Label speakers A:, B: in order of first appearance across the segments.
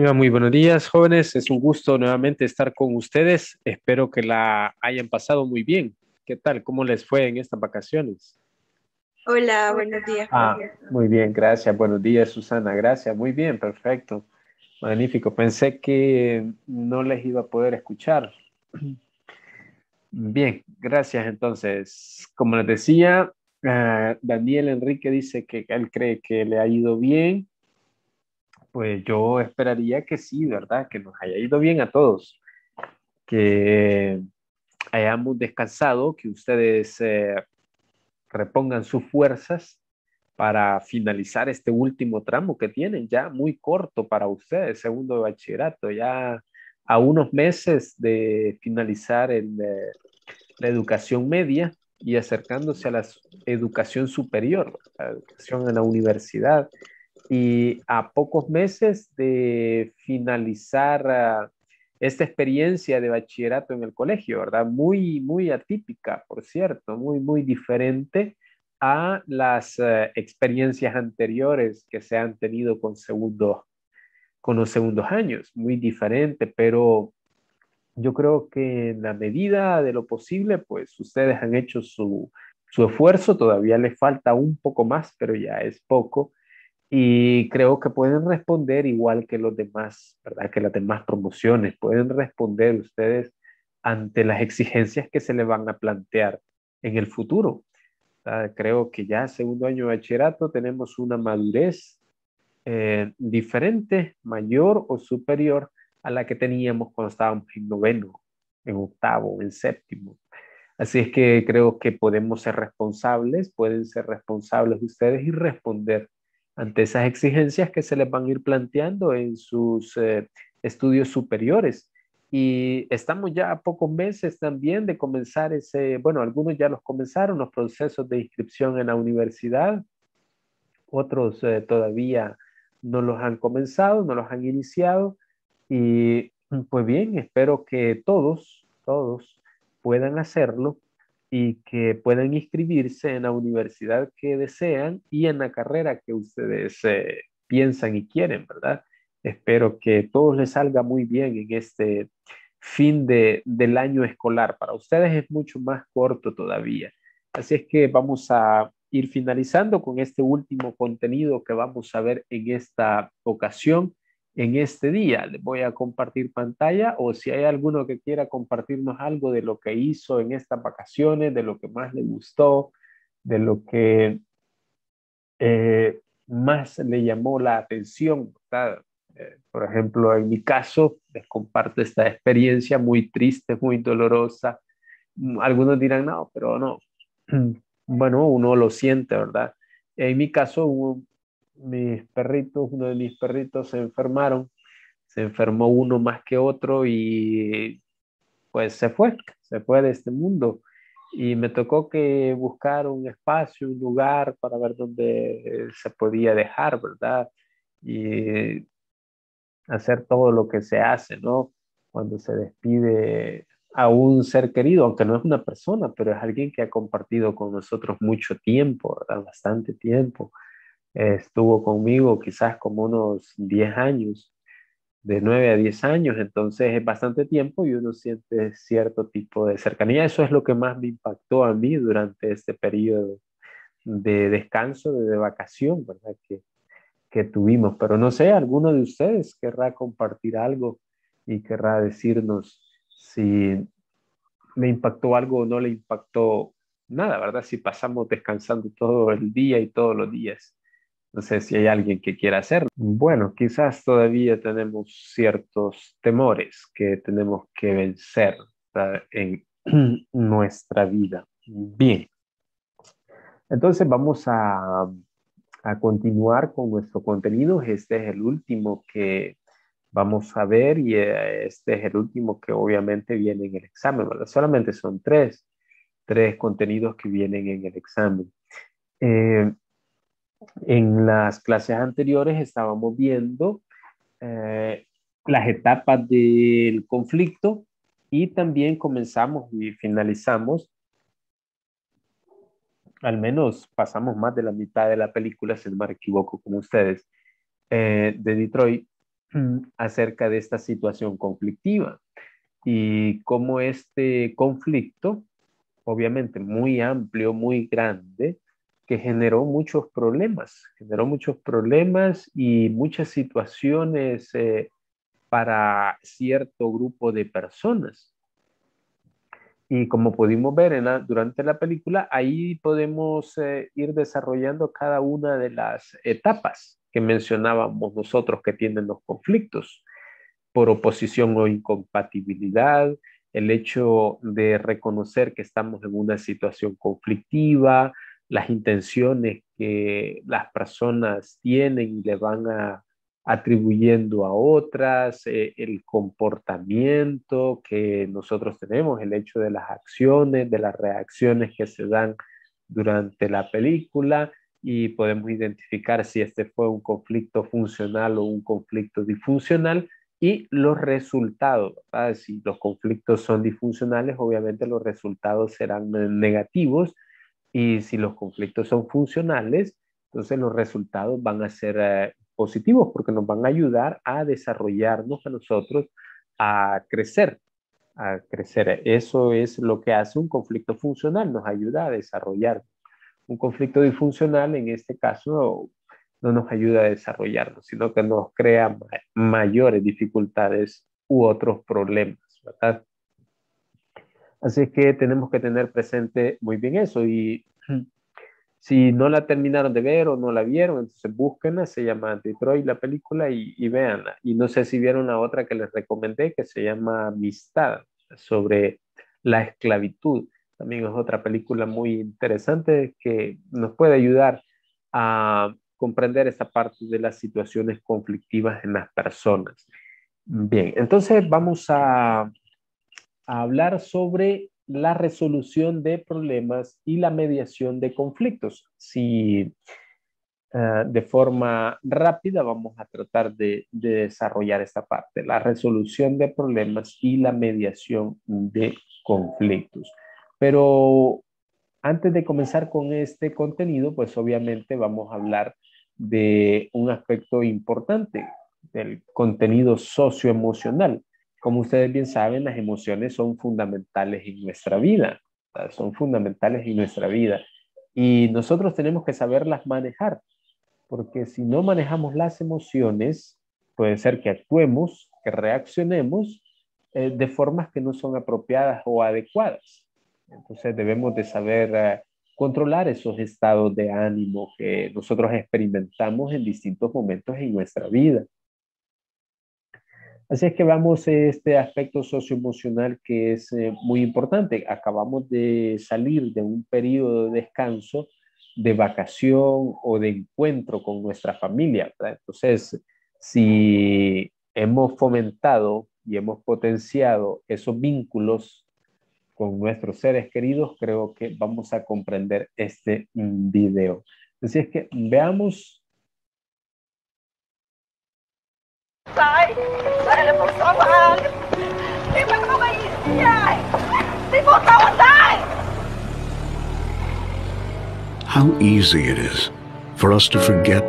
A: Tengan muy buenos días, jóvenes. Es un gusto nuevamente estar con ustedes. Espero que la hayan pasado muy bien. ¿Qué tal? ¿Cómo les fue en estas vacaciones?
B: Hola, buenos días.
A: Ah, muy bien, gracias. Buenos días, Susana. Gracias. Muy bien, perfecto. Magnífico. Pensé que no les iba a poder escuchar. Bien, gracias. Entonces, como les decía, ah, Daniel Enrique dice que él cree que le ha ido bien pues yo esperaría que sí, ¿verdad? Que nos haya ido bien a todos, que hayamos descansado, que ustedes eh, repongan sus fuerzas para finalizar este último tramo que tienen, ya muy corto para ustedes, segundo de bachillerato, ya a unos meses de finalizar el, eh, la educación media y acercándose a la educación superior, la educación en la universidad, y a pocos meses de finalizar ah, esta experiencia de bachillerato en el colegio, ¿verdad? Muy, muy atípica, por cierto, muy, muy diferente a las eh, experiencias anteriores que se han tenido con, segundo, con los segundos años, muy diferente, pero yo creo que en la medida de lo posible, pues ustedes han hecho su, su esfuerzo, todavía les falta un poco más, pero ya es poco y creo que pueden responder igual que los demás, ¿verdad? Que las demás promociones. Pueden responder ustedes ante las exigencias que se le van a plantear en el futuro. Creo que ya segundo año de bachillerato tenemos una madurez eh, diferente, mayor o superior a la que teníamos cuando estábamos en noveno, en octavo, en séptimo. Así es que creo que podemos ser responsables, pueden ser responsables ustedes y responder ante esas exigencias que se les van a ir planteando en sus eh, estudios superiores. Y estamos ya a pocos meses también de comenzar ese, bueno, algunos ya los comenzaron, los procesos de inscripción en la universidad, otros eh, todavía no los han comenzado, no los han iniciado. Y pues bien, espero que todos, todos puedan hacerlo y que puedan inscribirse en la universidad que desean y en la carrera que ustedes eh, piensan y quieren, ¿verdad? Espero que todo les salga muy bien en este fin de, del año escolar. Para ustedes es mucho más corto todavía. Así es que vamos a ir finalizando con este último contenido que vamos a ver en esta ocasión en este día. Les voy a compartir pantalla o si hay alguno que quiera compartirnos algo de lo que hizo en estas vacaciones, de lo que más le gustó, de lo que eh, más le llamó la atención. Eh, por ejemplo, en mi caso, les comparto esta experiencia muy triste, muy dolorosa. Algunos dirán, no, pero no. Bueno, uno lo siente, ¿verdad? En mi caso, hubo mis perritos, uno de mis perritos se enfermaron, se enfermó uno más que otro y pues se fue, se fue de este mundo. Y me tocó que buscar un espacio, un lugar para ver dónde se podía dejar, ¿verdad? Y hacer todo lo que se hace, ¿no? Cuando se despide a un ser querido, aunque no es una persona, pero es alguien que ha compartido con nosotros mucho tiempo, ¿verdad? Bastante tiempo estuvo conmigo quizás como unos 10 años, de 9 a 10 años, entonces es bastante tiempo y uno siente cierto tipo de cercanía. Eso es lo que más me impactó a mí durante este periodo de descanso, de, vacación, ¿verdad? Que, que tuvimos. Pero no sé, alguno de ustedes querrá compartir algo y querrá decirnos si le impactó algo o no le impactó nada, ¿verdad? Si pasamos descansando todo el día y todos los días. No sé si hay alguien que quiera hacerlo. Bueno, quizás todavía tenemos ciertos temores que tenemos que vencer en nuestra vida. Bien. Entonces vamos a, a continuar con nuestro contenido. Este es el último que vamos a ver y eh, este es el último que obviamente viene en el examen, ¿verdad? Solamente son tres, tres contenidos que vienen en el examen. Eh, en las clases anteriores estábamos viendo eh, las etapas del conflicto y también comenzamos y finalizamos, al menos pasamos más de la mitad de la película, si no me equivoco con ustedes, eh, de Detroit, acerca de esta situación conflictiva. Y cómo este conflicto, obviamente muy amplio, muy grande, que generó muchos problemas, generó muchos problemas y muchas situaciones eh, para cierto grupo de personas. Y como pudimos ver en durante la película, ahí podemos eh, ir desarrollando cada una de las etapas que mencionábamos nosotros que tienen los conflictos por oposición o incompatibilidad, el hecho de reconocer que estamos en una situación conflictiva, las intenciones que las personas tienen y le van a, atribuyendo a otras, eh, el comportamiento que nosotros tenemos, el hecho de las acciones, de las reacciones que se dan durante la película y podemos identificar si este fue un conflicto funcional o un conflicto disfuncional y los resultados. Si los conflictos son disfuncionales, obviamente los resultados serán negativos y si los conflictos son funcionales, entonces los resultados van a ser eh, positivos porque nos van a ayudar a desarrollarnos a nosotros, a crecer, a crecer. Eso es lo que hace un conflicto funcional, nos ayuda a desarrollar. Un conflicto disfuncional, en este caso, no nos ayuda a desarrollarnos, sino que nos crea mayores dificultades u otros problemas, ¿verdad? Así es que tenemos que tener presente muy bien eso y si no la terminaron de ver o no la vieron, entonces búsquenla, se llama Detroit la película y, y véanla. Y no sé si vieron la otra que les recomendé que se llama Amistad, sobre la esclavitud. También es otra película muy interesante que nos puede ayudar a comprender esa parte de las situaciones conflictivas en las personas. Bien, entonces vamos a, a hablar sobre la resolución de problemas y la mediación de conflictos. Si uh, de forma rápida vamos a tratar de, de, desarrollar esta parte, la resolución de problemas y la mediación de conflictos. Pero antes de comenzar con este contenido, pues obviamente vamos a hablar de un aspecto importante del contenido socioemocional. Como ustedes bien saben, las emociones son fundamentales en nuestra vida, son fundamentales en nuestra vida y nosotros tenemos que saberlas manejar, porque si no manejamos las emociones, puede ser que actuemos, que reaccionemos eh, de formas que no son apropiadas o adecuadas. Entonces debemos de saber eh, controlar esos estados de ánimo que nosotros experimentamos en distintos momentos en nuestra vida. Así es que vamos a este aspecto socioemocional que es eh, muy importante. Acabamos de salir de un periodo de descanso, de vacación o de encuentro con nuestra familia. Entonces, si hemos fomentado y hemos potenciado esos vínculos con nuestros seres queridos, creo que vamos a comprender este video. Así es que veamos.
C: How easy it is for us to forget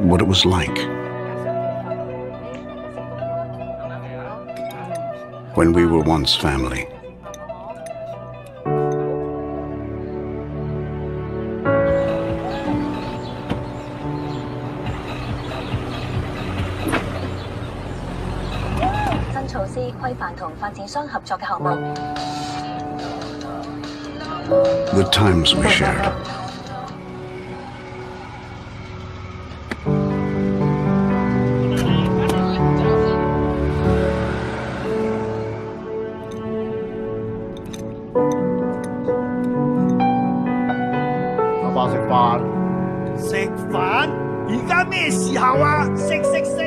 C: what it was like. When we were once family. The times we shared.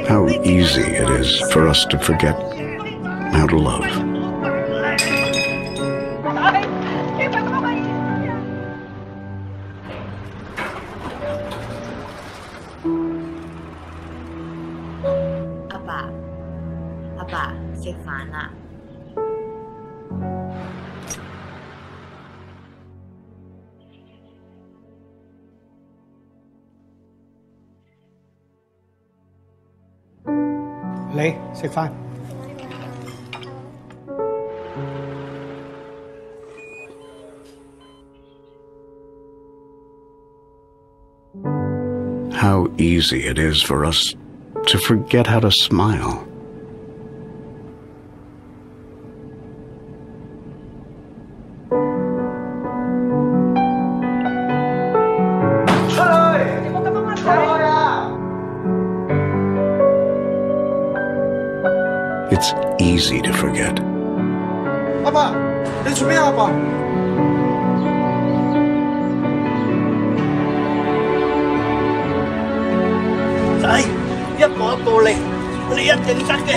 C: How easy it is for us to forget 阿爸，
D: 阿爸，食饭啦！
E: 来，食
C: 饭。Easy it is for us to forget how to smile.
F: 一步一步嚟，你一定得嘅。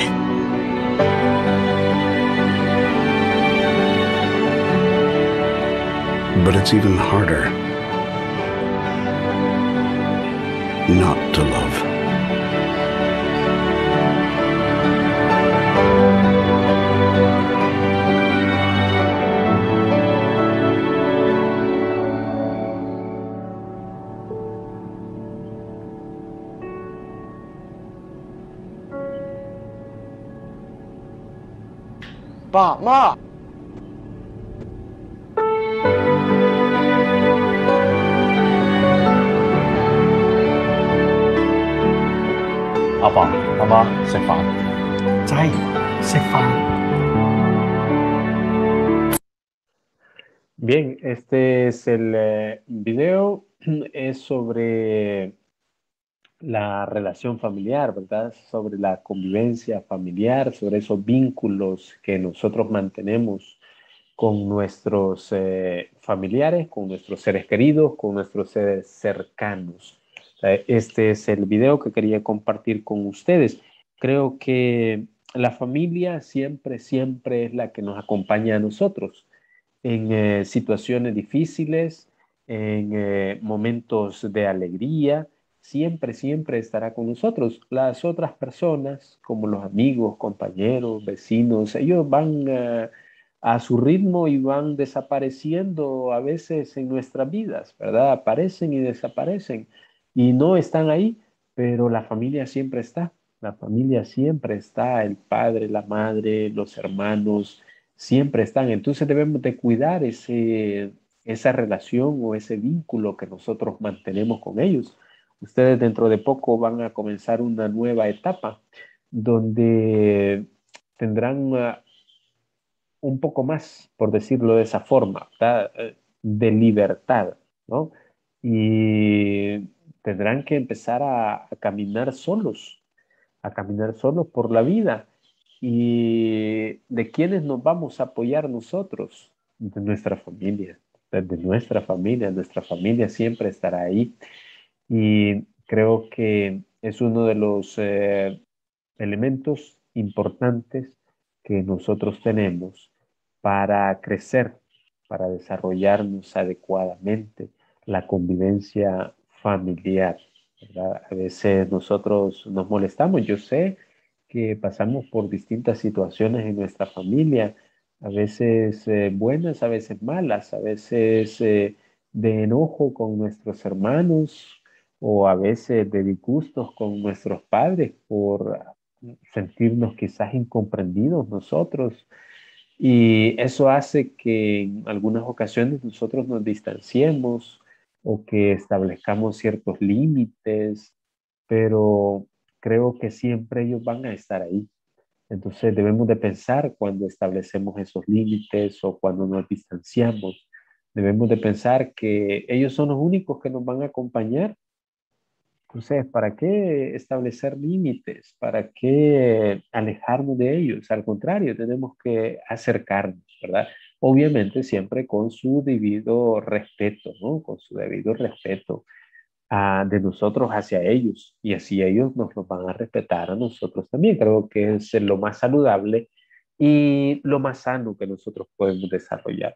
C: But it's even harder not
E: 爸妈，
G: 阿爸阿妈食饭。
E: 仔食饭。
A: Bien, este es el eh, video, es sobre la relación familiar, ¿verdad? Sobre la convivencia familiar, sobre esos vínculos que nosotros mantenemos con nuestros eh, familiares, con nuestros seres queridos, con nuestros seres cercanos. Eh, Este es el video que quería compartir con ustedes. Creo que la familia siempre, siempre es la que nos acompaña a nosotros en eh, situaciones difíciles, en momentos de alegría, siempre, siempre estará con nosotros. Las otras personas, como los amigos, compañeros, vecinos, ellos van eh, a su ritmo y van desapareciendo a veces en nuestras vidas, ¿verdad? Aparecen y desaparecen y no están ahí, pero la familia siempre está. La familia siempre está, el padre, la madre, los hermanos, siempre están. Entonces debemos de cuidar ese, esa relación o ese vínculo que nosotros mantenemos con ellos. Ustedes dentro de poco van a comenzar una nueva etapa donde tendrán uh, un poco más, por decirlo de esa forma. Eh, de libertad, ¿no? Y tendrán que empezar a, a caminar solos, a caminar solos por la vida. ¿Y de quiénes nos vamos a apoyar nosotros? De nuestra familia, de nuestra familia, nuestra familia siempre estará ahí. Y creo que es uno de los eh, elementos importantes que nosotros tenemos para crecer, para desarrollarnos adecuadamente la convivencia familiar. A veces nosotros nos molestamos, yo sé que pasamos por distintas situaciones en nuestra familia, a veces eh, buenas, a veces malas, a veces eh, de enojo con nuestros hermanos o a veces de disgustos con nuestros padres por sentirnos quizás incomprendidos nosotros. Y eso hace que en algunas ocasiones nosotros nos distanciemos o que establezcamos ciertos límites, pero creo que siempre ellos van a estar ahí. Entonces debemos de pensar cuando establecemos esos límites o cuando nos distanciamos. Debemos de pensar que ellos son los únicos que nos van a acompañar. Entonces, ¿para qué establecer límites? ¿Para qué alejarnos de ellos? Al contrario, tenemos que acercarnos, ¿verdad? Obviamente siempre con su debido respeto, ¿no? Con su debido respeto uh, de nosotros hacia ellos y así ellos nos van a respetar a nosotros también. Creo que es lo más saludable y lo más sano que nosotros podemos desarrollar.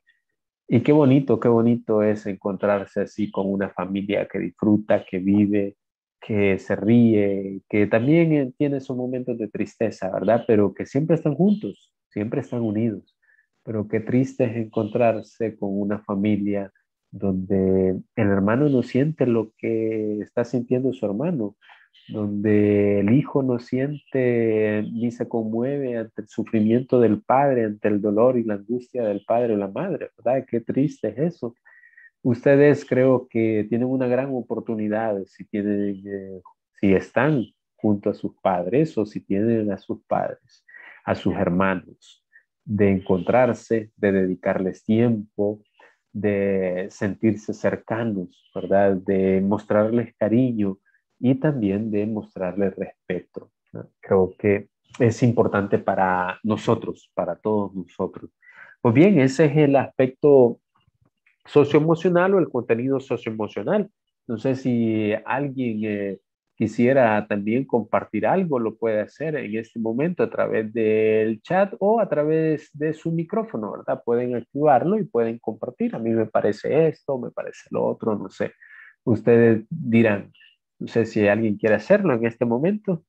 A: Y qué bonito, qué bonito es encontrarse así con una familia que disfruta, que vive, que se ríe, que también tiene sus momentos de tristeza, ¿verdad? Pero que siempre están juntos, siempre están unidos. Pero qué triste es encontrarse con una familia donde el hermano no siente lo que está sintiendo su hermano, donde el hijo no siente ni se conmueve ante el sufrimiento del padre, ante el dolor y la angustia del padre o la madre, ¿verdad? Qué triste es eso. Ustedes creo que tienen una gran oportunidad si tienen, eh, si están junto a sus padres o si tienen a sus padres, a sus hermanos, de encontrarse, de dedicarles tiempo, de sentirse cercanos, ¿verdad? De mostrarles cariño y también de mostrarles respeto. Creo que es importante para nosotros, para todos nosotros. Pues bien, ese es el aspecto socioemocional o el contenido socioemocional. No sé si alguien eh, quisiera también compartir algo, lo puede hacer en este momento a través del chat o a través de su micrófono, ¿verdad? Pueden activarlo y pueden compartir. A mí me parece esto, me parece lo otro, no sé. Ustedes dirán, no sé si alguien quiere hacerlo en este momento.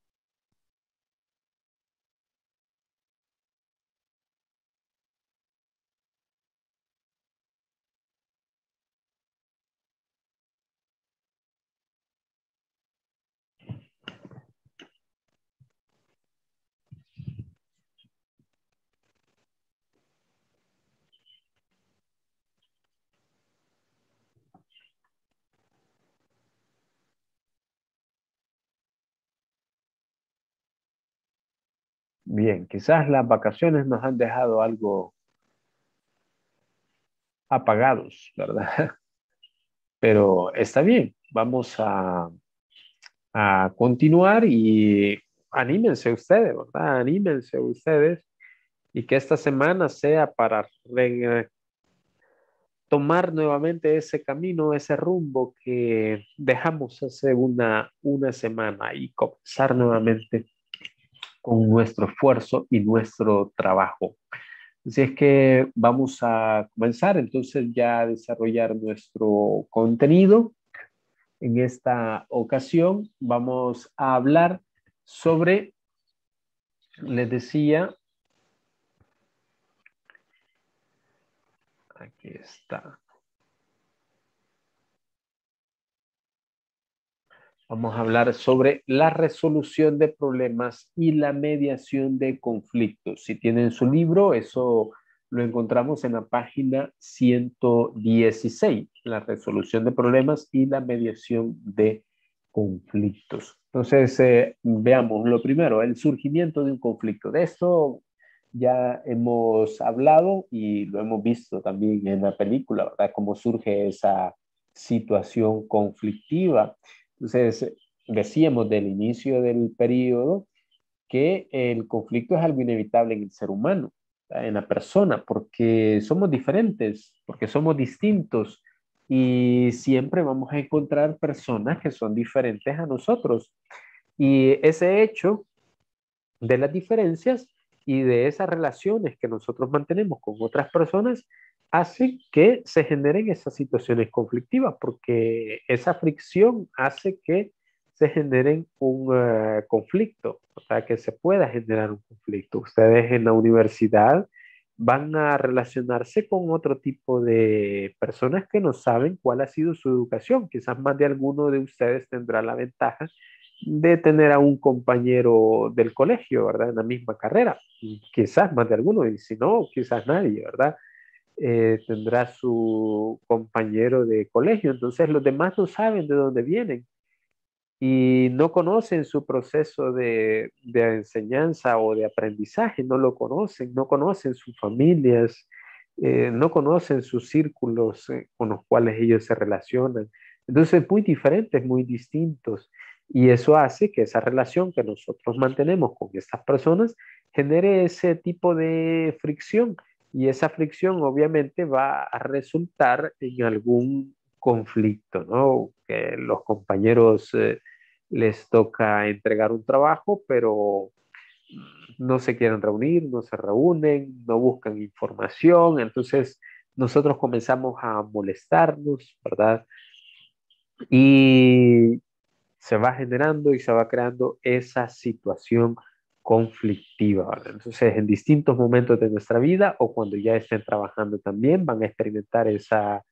A: Bien, quizás las vacaciones nos han dejado algo apagados, ¿verdad? Pero está bien, vamos a, a continuar y anímense ustedes, ¿verdad? Anímense ustedes y que esta semana sea para tomar nuevamente ese camino, ese rumbo que dejamos hace una, una semana y comenzar nuevamente con nuestro esfuerzo y nuestro trabajo. Así es que vamos a comenzar entonces ya a desarrollar nuestro contenido. En esta ocasión vamos a hablar sobre, les decía, aquí está. Vamos a hablar sobre la resolución de problemas y la mediación de conflictos. Si tienen su libro, eso lo encontramos en la página 116, la resolución de problemas y la mediación de conflictos. Entonces, eh, veamos lo primero, el surgimiento de un conflicto. De esto ya hemos hablado y lo hemos visto también en la película, ¿verdad? Cómo surge esa situación conflictiva. Entonces, decíamos del inicio del periodo que el conflicto es algo inevitable en el ser humano, en la persona, porque somos diferentes, porque somos distintos y siempre vamos a encontrar personas que son diferentes a nosotros. Y ese hecho de las diferencias y de esas relaciones que nosotros mantenemos con otras personas hace que se generen esas situaciones conflictivas, porque esa fricción hace que se generen un eh, conflicto, o sea, que se pueda generar un conflicto. Ustedes en la universidad van a relacionarse con otro tipo de personas que no saben cuál ha sido su educación. Quizás más de alguno de ustedes tendrá la ventaja de tener a un compañero del colegio, ¿verdad? En la misma carrera. Quizás más de alguno, y si no, quizás nadie, ¿verdad? Eh, tendrá su compañero de colegio. Entonces los demás no saben de dónde vienen y no conocen su proceso de, enseñanza o de aprendizaje, no lo conocen, no conocen sus familias, eh, no conocen sus círculos eh, con los cuales ellos se relacionan. Entonces, muy diferentes, muy distintos. Y eso hace que esa relación que nosotros mantenemos con estas personas genere ese tipo de fricción y esa fricción obviamente va a resultar en algún conflicto, ¿no? Que los compañeros eh, les toca entregar un trabajo, pero no se quieren reunir, no se reúnen, no buscan información, entonces nosotros comenzamos a molestarnos, ¿verdad? Y se va generando y se va creando esa situación conflictiva. Entonces, en distintos momentos de nuestra vida o cuando ya estén trabajando también, van a experimentar esa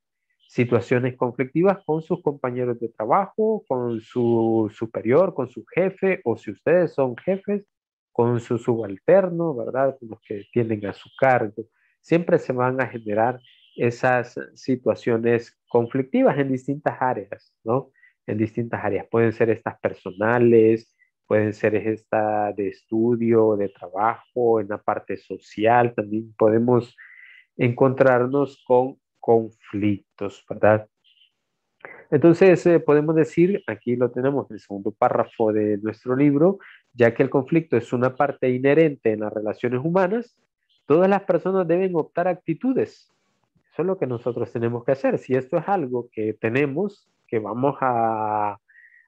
A: situaciones conflictivas con sus compañeros de trabajo, con su superior, con su jefe, o si ustedes son jefes, con su subalterno, ¿verdad? Con los que tienen a su cargo. Siempre se van a generar esas situaciones conflictivas en distintas áreas, ¿no? En distintas áreas. Pueden ser estas personales, pueden ser esta de estudio, de trabajo, en la parte social, también podemos encontrarnos con conflictos, ¿verdad? Entonces, eh, podemos decir, aquí lo tenemos en el segundo párrafo de nuestro libro, ya que el conflicto es una parte inherente en las relaciones humanas, todas las personas deben optar actitudes. Eso es lo que nosotros tenemos que hacer. Si esto es algo que tenemos, que vamos a,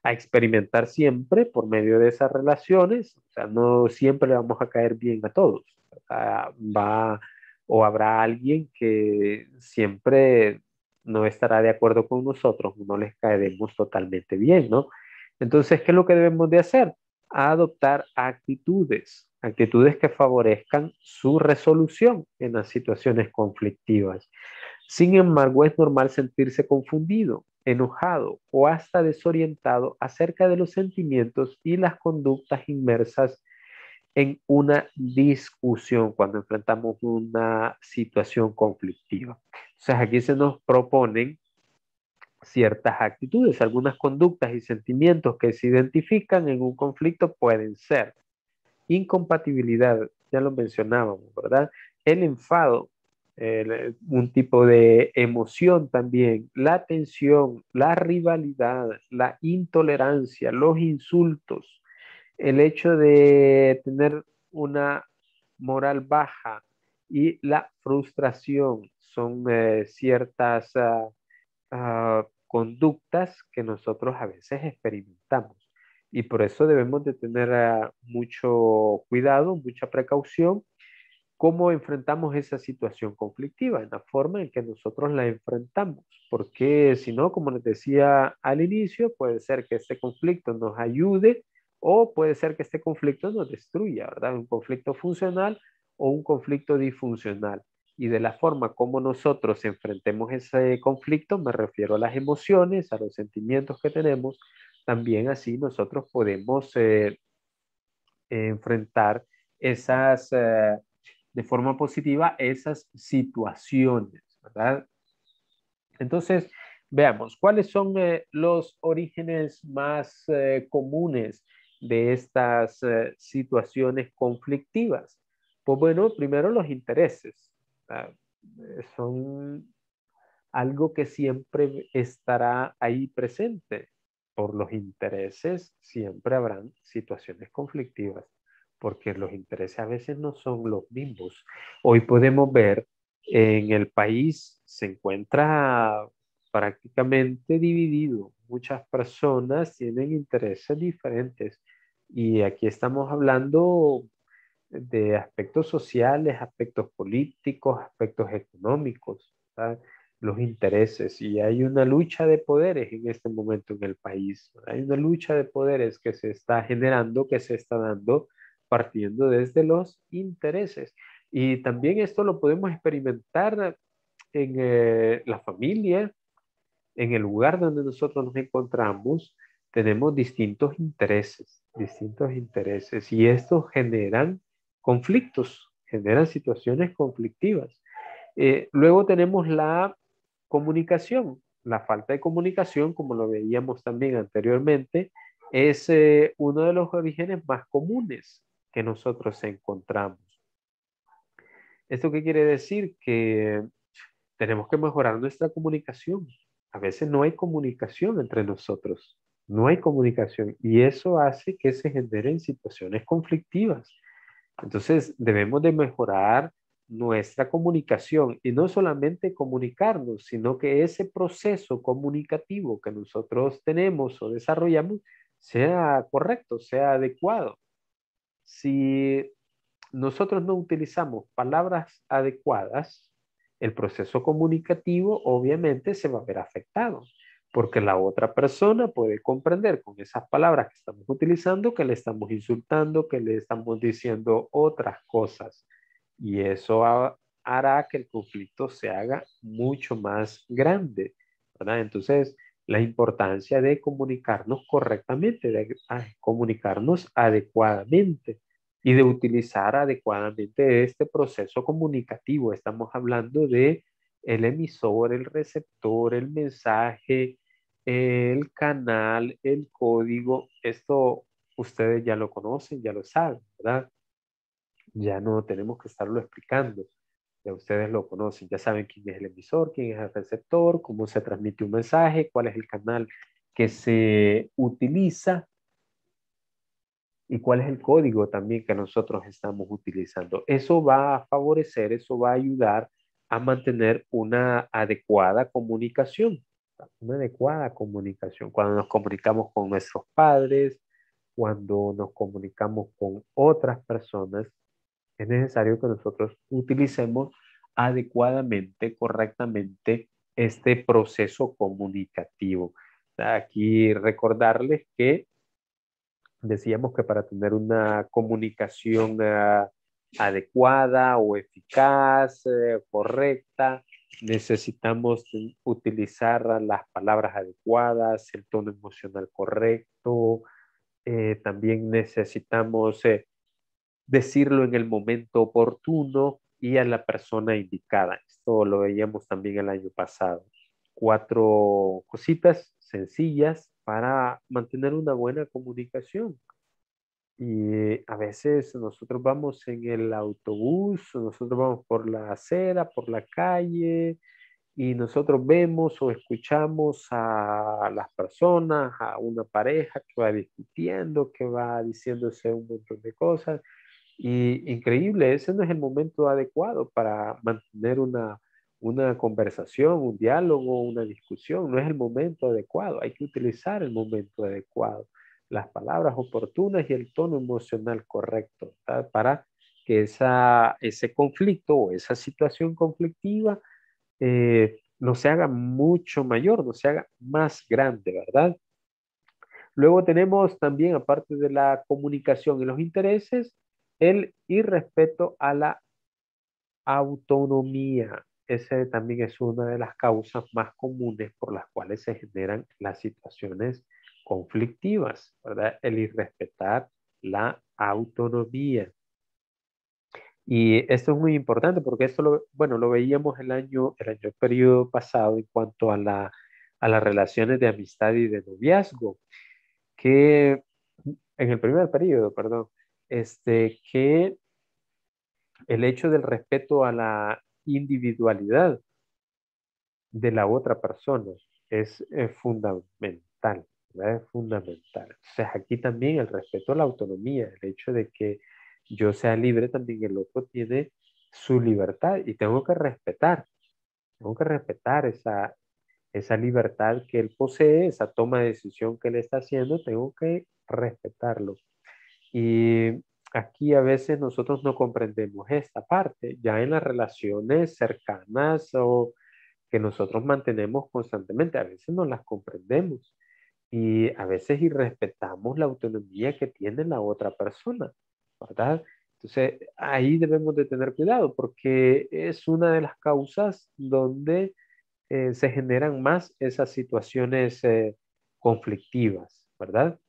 A: a experimentar siempre por medio de esas relaciones, o sea, no siempre le vamos a caer bien a todos. Va o habrá alguien que siempre no estará de acuerdo con nosotros, no les caeremos totalmente bien, ¿no? Entonces, ¿qué es lo que debemos de hacer? Adoptar actitudes, actitudes que favorezcan su resolución en las situaciones conflictivas. Sin embargo, es normal sentirse confundido, enojado o hasta desorientado acerca de los sentimientos y las conductas inmersas en una discusión cuando enfrentamos una situación conflictiva. Entonces aquí se nos proponen ciertas actitudes, algunas conductas y sentimientos que se identifican en un conflicto pueden ser incompatibilidad, ya lo mencionábamos, ¿verdad? El enfado, un tipo de emoción también, la tensión, la rivalidad, la intolerancia, los insultos, el hecho de tener una moral baja y la frustración son eh, ciertas ah, conductas que nosotros a veces experimentamos. Y por eso debemos de tener ah, mucho cuidado, mucha precaución, cómo enfrentamos esa situación conflictiva, en la forma en que nosotros la enfrentamos. Porque si no, como les decía al inicio, puede ser que este conflicto nos ayude o puede ser que este conflicto nos destruya, ¿verdad? Un conflicto funcional o un conflicto disfuncional. Y de la forma como nosotros enfrentemos ese conflicto, me refiero a las emociones, a los sentimientos que tenemos, también así nosotros podemos eh, enfrentar esas, eh, de forma positiva, esas situaciones, ¿verdad? Entonces, veamos, ¿cuáles son eh, los orígenes más comunes de estas eh, situaciones conflictivas? Pues bueno, primero los intereses. son algo que siempre estará ahí presente. Por los intereses siempre habrán situaciones conflictivas, porque los intereses a veces no son los mismos. Hoy podemos ver en el país se encuentra prácticamente dividido. Muchas personas tienen intereses diferentes y aquí estamos hablando de aspectos sociales, aspectos políticos, aspectos económicos, los intereses. Y hay una lucha de poderes en este momento en el país. Hay una lucha de poderes que se está generando, que se está dando partiendo desde los intereses. Y también esto lo podemos experimentar en eh, la familia, en el lugar donde nosotros nos encontramos, tenemos distintos intereses distintos intereses y estos generan conflictos, generan situaciones conflictivas. Eh, luego tenemos la comunicación. La falta de comunicación, como lo veíamos también anteriormente, es eh, uno de los orígenes más comunes que nosotros encontramos. ¿Esto qué quiere decir? Que tenemos que mejorar nuestra comunicación. A veces no hay comunicación entre nosotros. No hay comunicación y eso hace que se generen situaciones conflictivas. Entonces debemos de mejorar nuestra comunicación y no solamente comunicarnos, sino que ese proceso comunicativo que nosotros tenemos o desarrollamos sea correcto, sea adecuado. Si nosotros no utilizamos palabras adecuadas, el proceso comunicativo obviamente se va a ver afectado porque la otra persona puede comprender con esas palabras que estamos utilizando que le estamos insultando, que le estamos diciendo otras cosas. Y eso hará que el conflicto se haga mucho más grande. ¿verdad? Entonces, la importancia de comunicarnos correctamente, de comunicarnos adecuadamente y de utilizar adecuadamente este proceso comunicativo. Estamos hablando de el emisor, el receptor, el mensaje, el canal, el código. Esto ustedes ya lo conocen, ya lo saben, ¿verdad? Ya no tenemos que estarlo explicando. Ya ustedes lo conocen, ya saben quién es el emisor, quién es el receptor, cómo se transmite un mensaje, cuál es el canal que se utiliza y cuál es el código también que nosotros estamos utilizando. Eso va a favorecer, eso va a ayudar a mantener una adecuada comunicación, una adecuada comunicación. Cuando nos comunicamos con nuestros padres, cuando nos comunicamos con otras personas, es necesario que nosotros utilicemos adecuadamente, correctamente este proceso comunicativo. Aquí recordarles que decíamos que para tener una comunicación ah, adecuada o eficaz, eh, correcta, necesitamos utilizar las palabras adecuadas, el tono emocional correcto, eh, también necesitamos eh, decirlo en el momento oportuno y a la persona indicada. Esto lo veíamos también el año pasado. Cuatro cositas sencillas para mantener una buena comunicación. Y a veces nosotros vamos en el autobús, nosotros vamos por la acera, por la calle, y nosotros vemos o escuchamos a las personas, a una pareja que va discutiendo, que va diciéndose un montón de cosas, y increíble, ese no es el momento adecuado para mantener una, una conversación, un diálogo, una discusión. No es el momento adecuado. Hay que utilizar el momento adecuado, las palabras oportunas y el tono emocional correcto para que esa, ese conflicto o esa situación conflictiva eh, no se haga mucho mayor, no se haga más grande, ¿verdad? Luego tenemos también, aparte de la comunicación y los intereses, el irrespeto a la autonomía. Ese también es una de las causas más comunes por las cuales se generan las situaciones conflictivas, ¿verdad? El irrespetar la autonomía. Y esto es muy importante porque esto lo, bueno, lo veíamos el año, el año periodo pasado en cuanto a, la, a las relaciones de amistad y de noviazgo, que en el primer periodo, perdón, este, que el hecho del respeto a la individualidad de la otra persona es, fundamental, es fundamental. O sea, aquí también el respeto a la autonomía, el hecho de que yo sea libre, también el otro tiene su libertad y tengo que respetar, tengo que respetar esa, esa libertad que él posee, esa toma de decisión que él está haciendo, tengo que respetarlo. Y aquí a veces nosotros no comprendemos esta parte, ya en las relaciones cercanas o que nosotros mantenemos constantemente, a veces no las comprendemos y a veces irrespetamos la autonomía que tiene la otra persona, ¿verdad? Entonces ahí debemos de tener cuidado porque es una de las causas donde eh, se generan más esas situaciones eh, conflictivas, ¿verdad?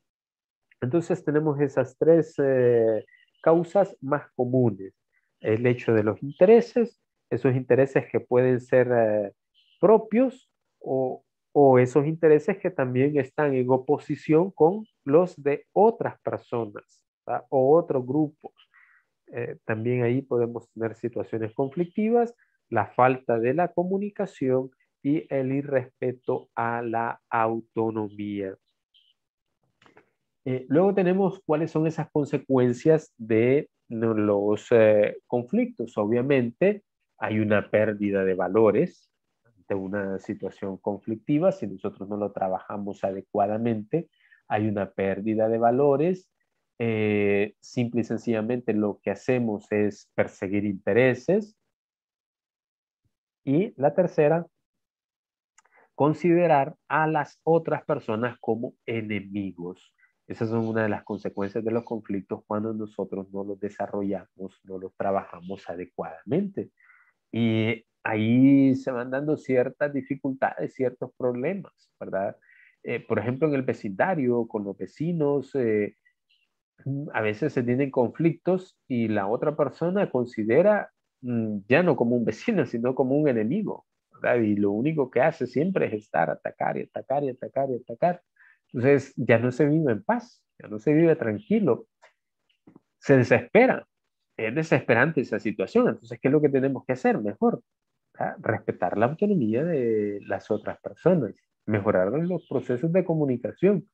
A: Entonces tenemos esas tres eh, causas más comunes. El hecho de los intereses, esos intereses que pueden ser eh, propios o, esos intereses que también están en oposición con los de otras personas o otros grupos. Eh, también ahí podemos tener situaciones conflictivas, la falta de la comunicación y el irrespeto a la autonomía. Eh, luego tenemos cuáles son esas consecuencias de los eh, conflictos. Obviamente hay una pérdida de valores ante una situación conflictiva. Si nosotros no lo trabajamos adecuadamente, hay una pérdida de valores. Eh, simple y sencillamente lo que hacemos es perseguir intereses. Y la tercera, considerar a las otras personas como enemigos. Esas son una de las consecuencias de los conflictos cuando nosotros no los desarrollamos, no los trabajamos adecuadamente. Y ahí se van dando ciertas dificultades, ciertos problemas, ¿verdad? Eh, por ejemplo, en el vecindario, con los vecinos, eh, a veces se tienen conflictos y la otra persona considera mm, ya no como un vecino, sino como un enemigo. Y lo único que hace siempre es estar, atacar y atacar y atacar y atacar. Entonces ya no se vive en paz, ya no se vive tranquilo, se desespera. Es desesperante esa situación. Entonces, ¿qué es lo que tenemos que hacer? Mejor, respetar la autonomía de las otras personas, mejorar los procesos de comunicación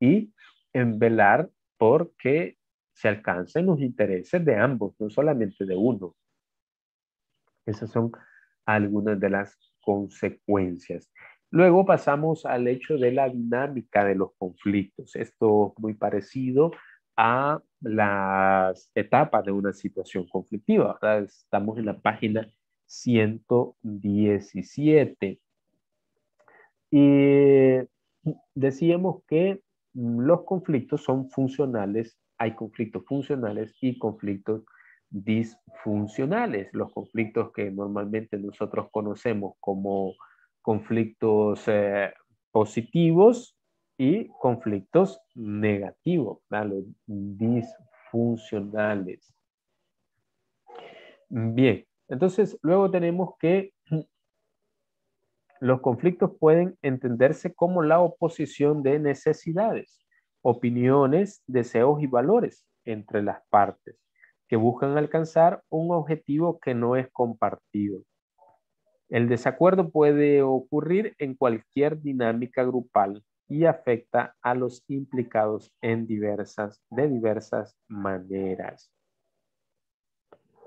A: y en velar por que se alcancen los intereses de ambos, no solamente de uno. Esas son algunas de las consecuencias. Luego pasamos al hecho de la dinámica de los conflictos. Esto es muy parecido a las etapas de una situación conflictiva. Estamos en la página 117. Y decíamos que los conflictos son funcionales, hay conflictos funcionales y conflictos disfuncionales. Los conflictos que normalmente nosotros conocemos como conflictos eh, positivos y conflictos negativos, los disfuncionales. Bien, entonces luego tenemos que los conflictos pueden entenderse como la oposición de necesidades, opiniones, deseos y valores entre las partes que buscan alcanzar un objetivo que no es compartido. El desacuerdo puede ocurrir en cualquier dinámica grupal y afecta a los implicados en diversas, de diversas maneras.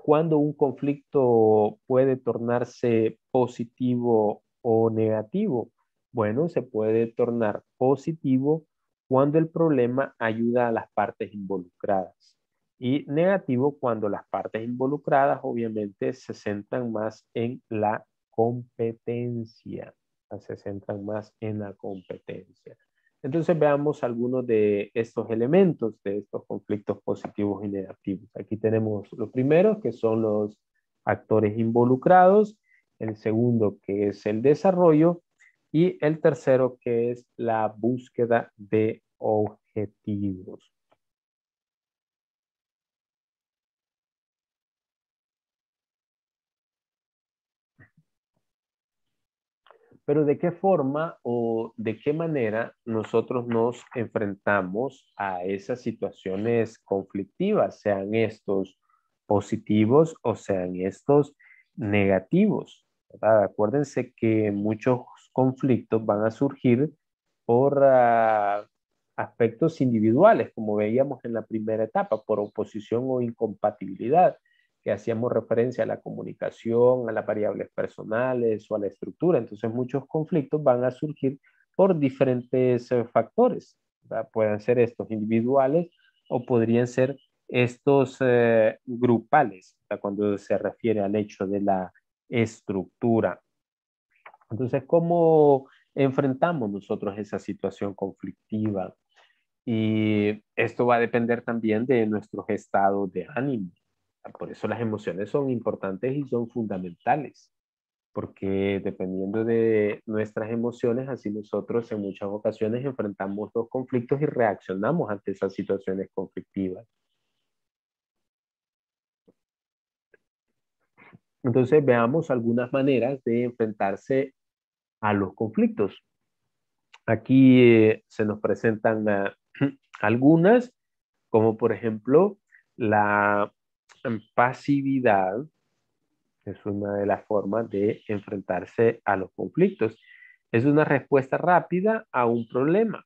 A: Cuando un conflicto puede tornarse positivo o negativo, bueno, se puede tornar positivo cuando el problema ayuda a las partes involucradas y negativo cuando las partes involucradas obviamente se centran más en la competencia, se centran más en la competencia. Entonces veamos algunos de estos elementos de estos conflictos positivos y negativos. Aquí tenemos los primeros que son los actores involucrados, el segundo que es el desarrollo y el tercero que es la búsqueda de objetivos. Pero de qué forma o de qué manera nosotros nos enfrentamos a esas situaciones conflictivas, sean estos positivos o sean estos negativos. Acuérdense que muchos conflictos van a surgir por ah, aspectos individuales, como veíamos en la primera etapa, por oposición o incompatibilidad hacíamos referencia a la comunicación, a las variables personales o a la estructura. Entonces muchos conflictos van a surgir por diferentes eh, factores. Pueden ser estos individuales o podrían ser estos eh, grupales, cuando se refiere al hecho de la estructura. Entonces, ¿cómo enfrentamos nosotros esa situación conflictiva? Y esto va a depender también de nuestros estados de ánimo. Por eso las emociones son importantes y son fundamentales, porque dependiendo de nuestras emociones, así nosotros en muchas ocasiones enfrentamos los conflictos y reaccionamos ante esas situaciones conflictivas. Entonces veamos algunas maneras de enfrentarse a los conflictos. Aquí eh, se nos presentan ah, algunas, como por ejemplo la pasividad es una de las formas de enfrentarse a los conflictos. Es una respuesta rápida a un problema,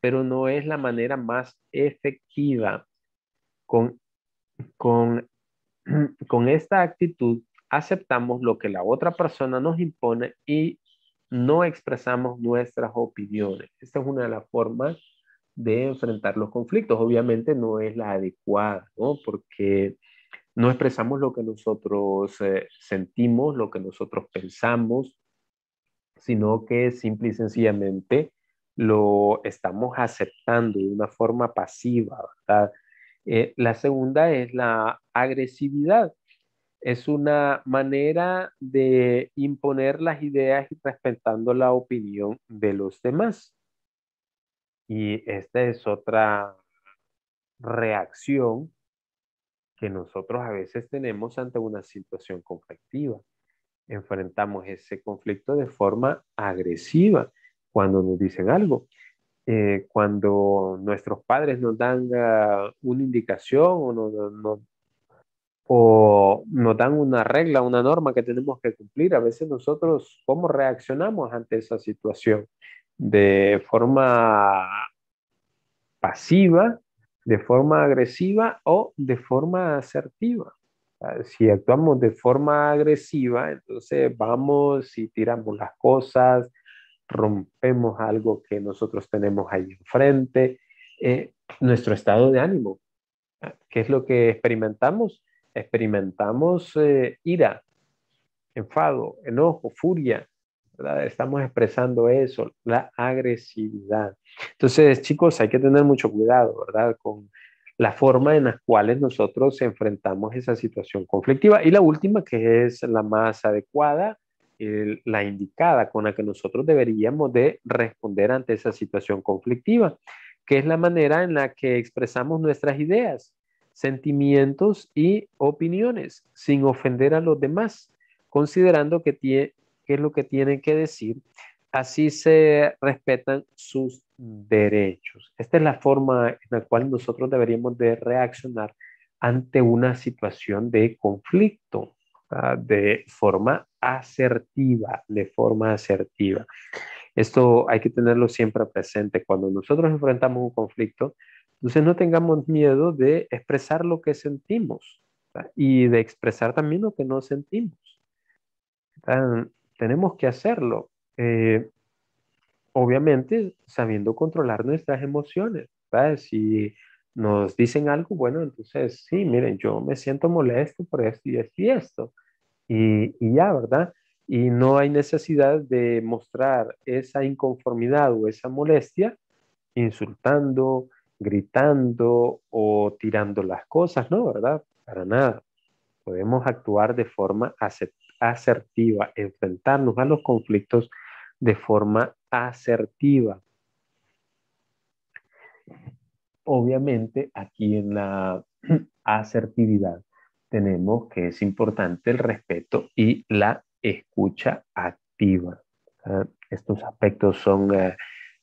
A: pero no es la manera más efectiva. Con, con, con esta actitud aceptamos lo que la otra persona nos impone y no expresamos nuestras opiniones. Esta es una de las formas de enfrentar los conflictos. Obviamente no es la adecuada, ¿no? Porque no expresamos lo que nosotros eh, sentimos, lo que nosotros pensamos, sino que simple y sencillamente lo estamos aceptando de una forma pasiva. Eh, la segunda es la agresividad. es una manera de imponer las ideas y respetando la opinión de los demás. Y esta es otra reacción que nosotros a veces tenemos ante una situación conflictiva. Enfrentamos ese conflicto de forma agresiva cuando nos dicen algo. Eh, cuando nuestros padres nos dan uh, una indicación o nos, o nos dan una regla, una norma que tenemos que cumplir, a veces nosotros, ¿cómo reaccionamos ante esa situación? De forma pasiva, de forma agresiva o de forma asertiva. Si actuamos de forma agresiva, entonces vamos y tiramos las cosas, rompemos algo que nosotros tenemos ahí enfrente. Eh, nuestro estado de ánimo, ¿qué es lo que experimentamos? Experimentamos eh, ira, enfado, enojo, furia. Estamos expresando eso, la agresividad. Entonces, chicos, hay que tener mucho cuidado, ¿verdad? Con la forma en las cuales nosotros enfrentamos esa situación conflictiva. Y la última, que es la más adecuada, la indicada con la que nosotros deberíamos de responder ante esa situación conflictiva, que es la manera en la que expresamos nuestras ideas, sentimientos y opiniones sin ofender a los demás, considerando que qué es lo que tienen que decir. Así se respetan sus derechos. Esta es la forma en la cual nosotros deberíamos de reaccionar ante una situación de conflicto de forma asertiva, de forma asertiva. Esto hay que tenerlo siempre presente. Cuando nosotros enfrentamos un conflicto, entonces no tengamos miedo de expresar lo que sentimos y de expresar también lo que no sentimos. Tenemos que hacerlo. Eh, obviamente sabiendo controlar nuestras emociones. Si nos dicen algo, bueno, entonces sí, miren, yo me siento molesto por esto y esto y esto. Y, y ya, ¿verdad? Y no hay necesidad de mostrar esa inconformidad o esa molestia insultando, gritando o tirando las cosas, ¿no? ¿Verdad? Para nada. Podemos actuar de forma asertiva, enfrentarnos a los conflictos de forma asertiva. Obviamente, aquí en la asertividad tenemos que es importante el respeto y la escucha activa. Estos aspectos son eh,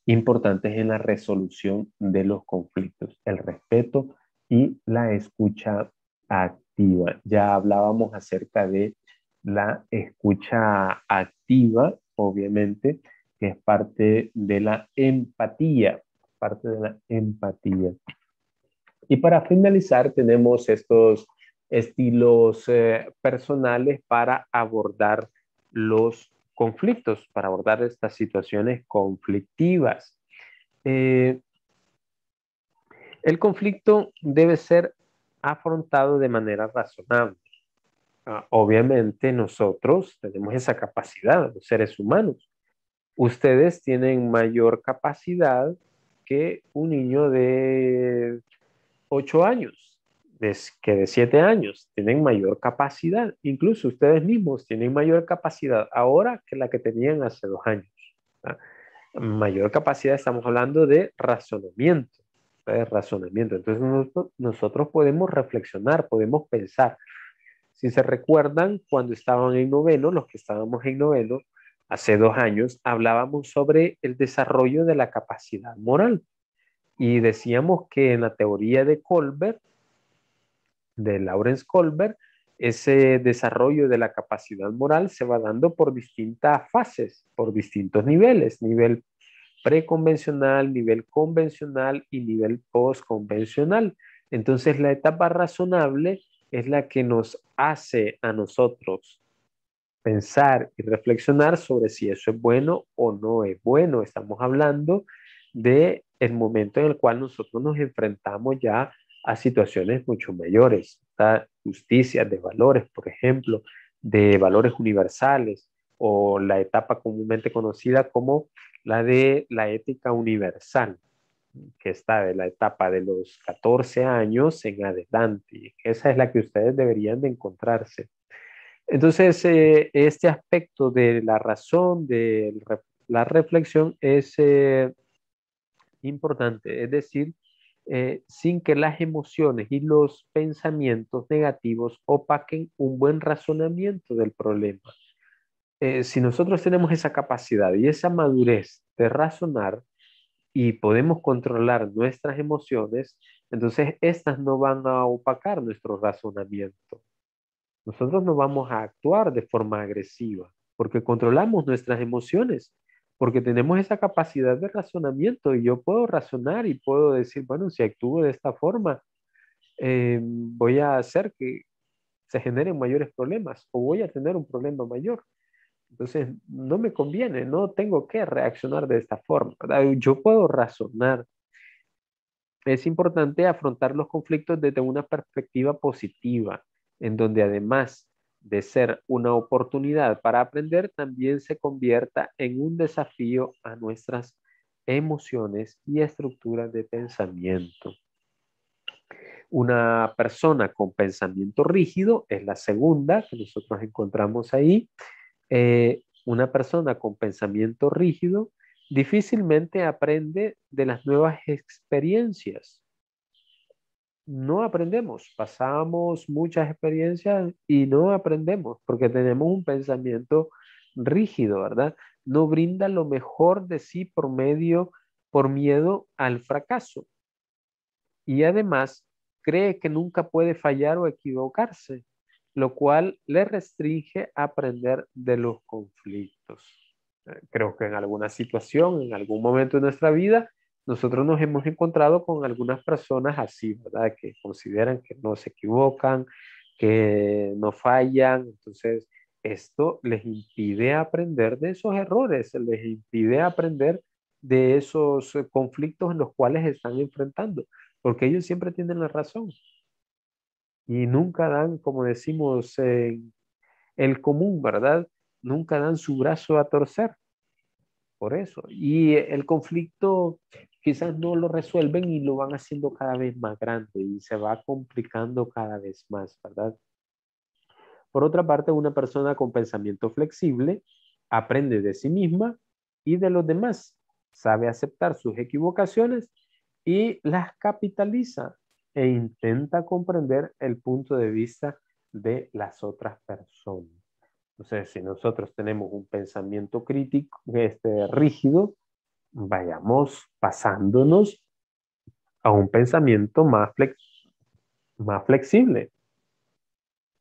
A: importantes en la resolución de los conflictos, el respeto y la escucha activa. Ya hablábamos acerca de la escucha activa, obviamente, que es parte de la empatía, parte de la empatía. Y para finalizar, tenemos estos estilos eh, personales para abordar los conflictos, para abordar estas situaciones conflictivas. Eh, el conflicto debe ser afrontado de manera razonable. Ah, obviamente nosotros tenemos esa capacidad, los seres humanos. Ustedes tienen mayor capacidad que un niño de 8 años que de siete años tienen mayor capacidad. Incluso ustedes mismos tienen mayor capacidad ahora que la que tenían hace dos años. Mayor capacidad, estamos hablando de razonamiento. De razonamiento. Entonces nosotros, podemos reflexionar, podemos pensar. Si se recuerdan, cuando estaban en noveno, los que estábamos en noveno, hace dos años, hablábamos sobre el desarrollo de la capacidad moral. Y decíamos que en la teoría de Colbert, de Lawrence Colbert, ese desarrollo de la capacidad moral se va dando por distintas fases, por distintos niveles, nivel preconvencional, nivel convencional y nivel postconvencional. Entonces la etapa razonable es la que nos hace a nosotros pensar y reflexionar sobre si eso es bueno o no es bueno. Estamos hablando de el momento en el cual nosotros nos enfrentamos ya a situaciones mucho mayores, ¿está? justicia de valores, por ejemplo, de valores universales o la etapa comúnmente conocida como la de la ética universal, que está de la etapa de los 14 años en adelante. Esa es la que ustedes deberían de encontrarse. Entonces, eh, este aspecto de la razón, de la reflexión es eh, importante, es decir, eh, sin que las emociones y los pensamientos negativos opaquen un buen razonamiento del problema. si nosotros tenemos esa capacidad y esa madurez de razonar y podemos controlar nuestras emociones, entonces estas no van a opacar nuestro razonamiento nosotros no vamos a actuar de forma agresiva porque controlamos nuestras emociones, porque tenemos esa capacidad de razonamiento y yo puedo razonar y puedo decir, bueno, si actúo de esta forma, eh, voy a hacer que se generen mayores problemas o voy a tener un problema mayor. Entonces, no me conviene, no tengo que reaccionar de esta forma. Yo puedo razonar. Es importante afrontar los conflictos desde una perspectiva positiva en donde además de ser una oportunidad para aprender, también se convierta en un desafío a nuestras emociones y estructuras de pensamiento. Una persona con pensamiento rígido es la segunda que nosotros encontramos ahí. Eh, una persona con pensamiento rígido difícilmente aprende de las nuevas experiencias no aprendemos, pasamos muchas experiencias y no aprendemos porque tenemos un pensamiento rígido, ¿verdad? No brinda lo mejor de sí por medio, por miedo al fracaso. Y además cree que nunca puede fallar o equivocarse, lo cual le restringe aprender de los conflictos. Eh, creo que en alguna situación, en algún momento de nuestra vida, nosotros nos hemos encontrado con algunas personas así, ¿verdad? Que consideran que no se equivocan, que no fallan. Entonces, esto les impide aprender de esos errores, les impide aprender de esos eh, conflictos en los cuales están enfrentando, porque ellos siempre tienen la razón y nunca dan, como decimos en el común, ¿verdad? Nunca dan su brazo a torcer. Por eso. Y el conflicto quizás no lo resuelven y lo van haciendo cada vez más grande y se va complicando cada vez más, ¿verdad? Por otra parte, una persona con pensamiento flexible aprende de sí misma y de los demás, sabe aceptar sus equivocaciones y las capitaliza e intenta comprender el punto de vista de las otras personas. Entonces, si nosotros tenemos un pensamiento crítico, este, rígido, vayamos pasándonos a un pensamiento más, más flexible,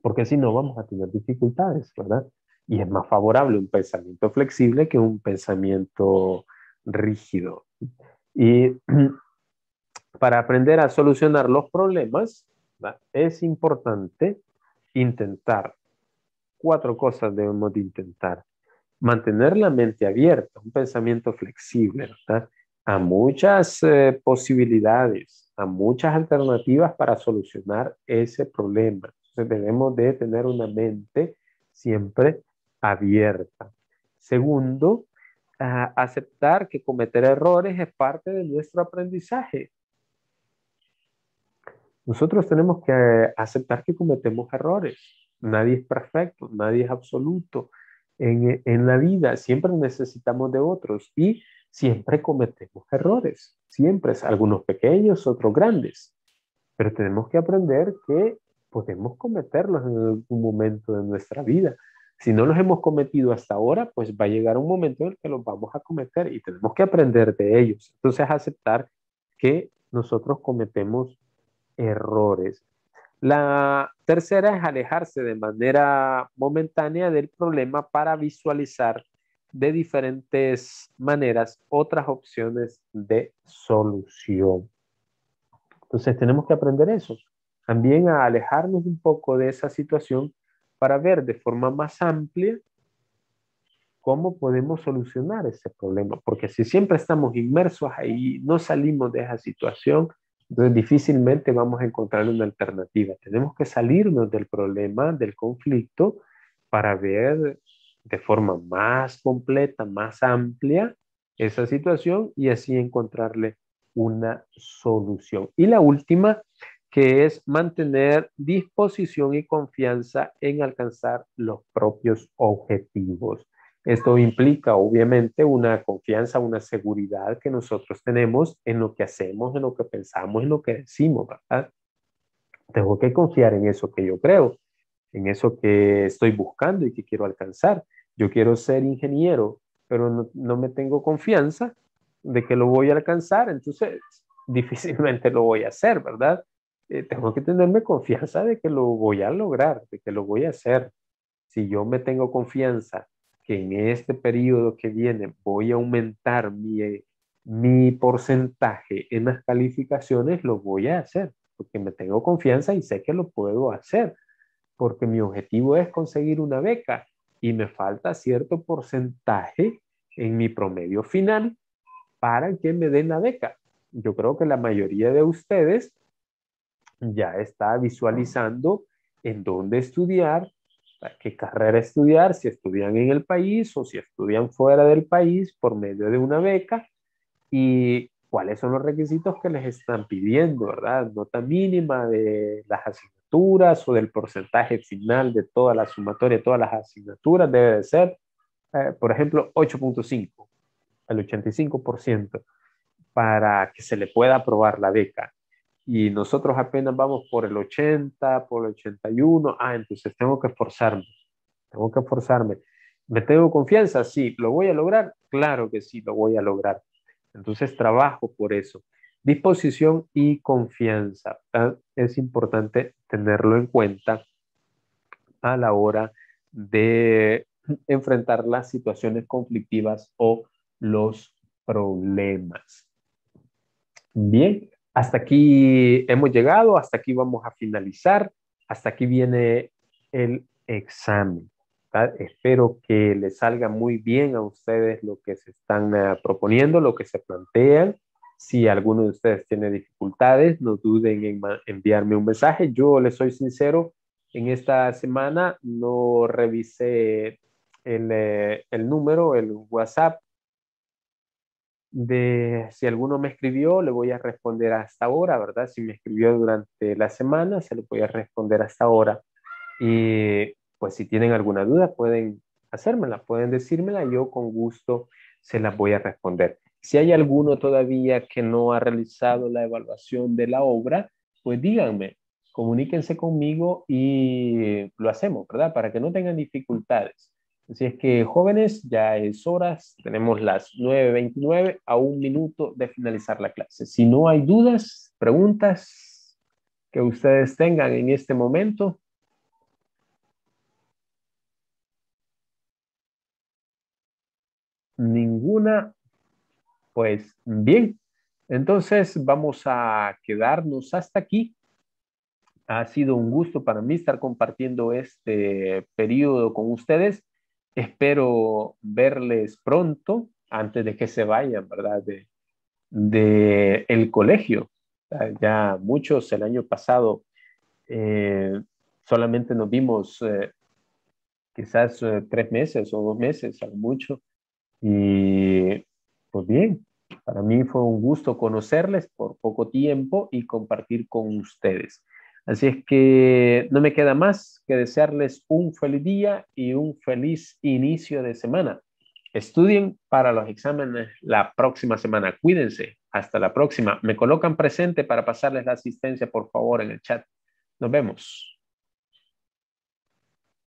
A: porque si no vamos a tener dificultades, ¿verdad? Y es más favorable un pensamiento flexible que un pensamiento rígido. Y para aprender a solucionar los problemas, es importante intentar. Cuatro cosas debemos de intentar mantener la mente abierta, un pensamiento flexible. A muchas eh, posibilidades, a muchas alternativas para solucionar ese problema. Debemos de tener una mente siempre abierta. Segundo, aceptar que cometer errores es parte de nuestro aprendizaje. Nosotros tenemos que aceptar que cometemos errores. Nadie es perfecto, nadie es absoluto en, la vida siempre necesitamos de otros y siempre cometemos errores, siempre, algunos pequeños, otros grandes, pero tenemos que aprender que podemos cometerlos en algún momento de nuestra vida. Si no los hemos cometido hasta ahora, pues va a llegar un momento en el que los vamos a cometer y tenemos que aprender de ellos. Entonces, aceptar que nosotros cometemos errores. La tercera es alejarse de manera momentánea del problema para visualizar de diferentes maneras otras opciones de solución. Entonces tenemos que aprender eso. También a alejarnos un poco de esa situación para ver de forma más amplia cómo podemos solucionar ese problema. Porque si siempre estamos inmersos ahí, no salimos de esa situación, entonces difícilmente vamos a encontrar una alternativa. Tenemos que salirnos del problema, del conflicto, para ver de forma más completa, más amplia esa situación y así encontrarle una solución. Y la última que es mantener disposición y confianza en alcanzar los propios objetivos. Esto implica obviamente una confianza, una seguridad que nosotros tenemos en lo que hacemos, en lo que pensamos, en lo que decimos, ¿verdad? Tengo que confiar en eso que yo creo, en eso que estoy buscando y que quiero alcanzar. Yo quiero ser ingeniero, pero no, me tengo confianza de que lo voy a alcanzar, entonces difícilmente lo voy a hacer, ¿verdad? Eh, tengo que tenerme confianza de que lo voy a lograr, de que lo voy a hacer. Si yo me tengo confianza que en este periodo que viene voy a aumentar mi, mi porcentaje en las calificaciones, lo voy a hacer, porque me tengo confianza y sé que lo puedo hacer, porque mi objetivo es conseguir una beca y me falta cierto porcentaje en mi promedio final para que me den la beca. Yo creo que la mayoría de ustedes ya está visualizando en dónde estudiar, qué carrera estudiar, si estudian en el país o si estudian fuera del país por medio de una beca y cuáles son los requisitos que les están pidiendo, ¿verdad? Nota mínima de las asignaturas o del porcentaje final de toda la sumatoria de todas las asignaturas debe de ser, eh, por ejemplo, 8.5, al 85%, para que se le pueda aprobar la beca y nosotros apenas vamos por el 80, por el 81, ah, entonces tengo que esforzarme, tengo que esforzarme. ¿Me tengo confianza? Sí, ¿lo voy a lograr? Claro que sí, lo voy a lograr. Entonces trabajo por eso. Disposición y confianza. Es importante tenerlo en cuenta a la hora de enfrentar las situaciones conflictivas o los problemas. Bien, hasta aquí hemos llegado, hasta aquí vamos a finalizar, hasta aquí viene el examen. Espero que les salga muy bien a ustedes lo que se están eh, proponiendo, lo que se plantean. Si alguno de ustedes tiene dificultades, no duden en enviarme un mensaje. Yo les soy sincero, en esta semana no revisé el, eh, el número, el WhatsApp de si alguno me escribió, le voy a responder hasta ahora, ¿verdad? Si me escribió durante la semana, se lo voy a responder hasta ahora. Y pues si tienen alguna duda, pueden hacérmela, pueden decírmela, yo con gusto se las voy a responder. Si hay alguno todavía que no ha realizado la evaluación de la obra, pues díganme, comuníquense conmigo y lo hacemos, ¿verdad? Para que no tengan dificultades. Así es que jóvenes, ya es horas, tenemos las 9.29 a un minuto de finalizar la clase. Si no hay dudas, preguntas que ustedes tengan en este momento. Ninguna. Pues bien, entonces vamos a quedarnos hasta aquí. Ha sido un gusto para mí estar compartiendo este periodo con ustedes Espero verles pronto, antes de que se vayan, ¿verdad? De, el colegio. Ya muchos el año pasado eh, solamente nos vimos eh, quizás eh, tres meses o dos meses, algo mucho. Y pues bien, para mí fue un gusto conocerles por poco tiempo y compartir con ustedes. Así es que no me queda más que desearles un feliz día y un feliz inicio de semana. Estudien para los exámenes la próxima semana. Cuídense. Hasta la próxima. Me colocan presente para pasarles la asistencia, por favor, en el chat. Nos vemos.